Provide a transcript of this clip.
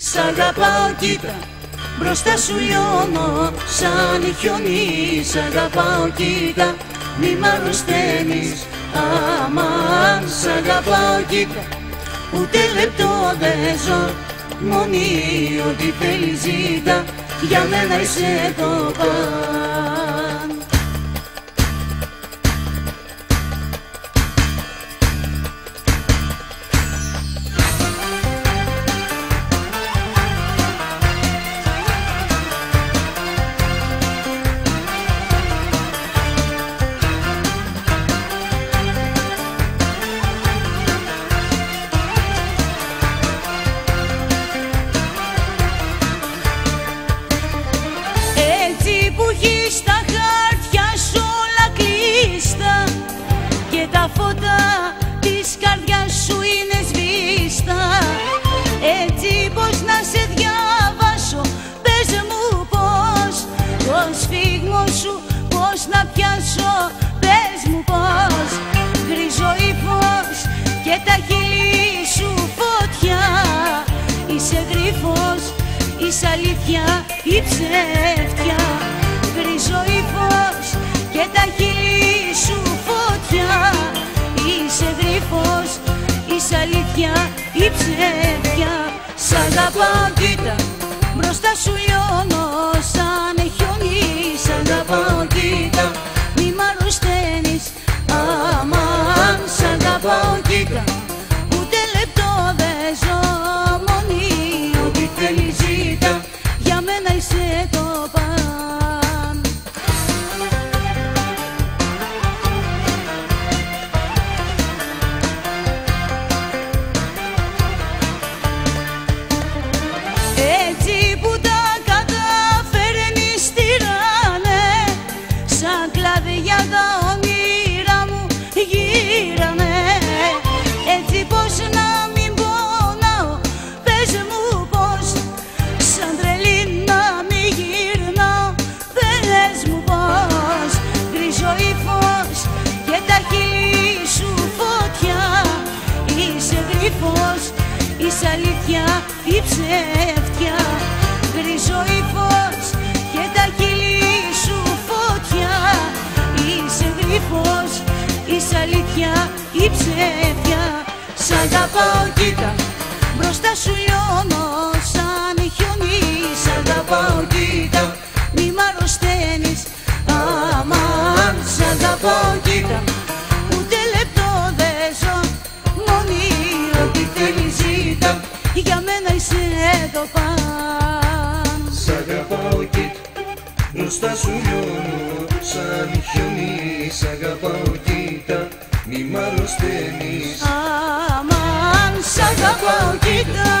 Σ' αγαπάω κοίτα. Μπροστά σου λιώνω σαν χιόνι. Σ' αγαπάω κοίτα. Μη μ' αρρωσταίνεις. Αμάν σ' αγαπάω κοίτα. Ούτε λεπτό δεν ζω. Μόνη ό,τι θέλεις ζήτα Για μένα είσαι το παν Το σφίγμο σου πως να πιάσω. Πες μου πως Γκρίζο ύφος και τα χείλη σου φωτιά. Είσαι γρίφος, είσαι αλήθεια ή ψεύτια Γκρίζο ύφος και τα χείλη σου φωτιά. Είσαι γρίφος, είσαι αλήθεια ή ψεύτια Σ' αγαπάω κοίτα, μπροστά σου λιώνω κλαδιά τα όνειρα μου γύρανε Έτσι πως να μην πονάω Πες μου πως Σαν τρελή να μην γυρνάω. Πες μου πως Γκρίζο ύφος και τα χείλη σου φωτιά. Είσαι γρίφος, είσαι αλήθεια ή ψεύτια. Γκρίζο ύφος αλήθεια ή ψεύτια Σ' αγαπάω κοίτα, μπροστά σου λιώνω σαν χιόνι Σ' αγαπάω κοίτα, μη μ' αρρωσταίνεις. Αμάν σ' αγαπάω κοίτα, ούτε λεπτό δεν ζω. Μόνη ό,τι θέλει ζήτα, για μένα είσαι το παν Σ' αγαπάω κοίτα, μπροστά σου λιώνω σαν χιόνι Σ' αγαπάω κοίτα, μη μ' αρρωσταίνεις. Αμάν σ' αγαπάω κοίτα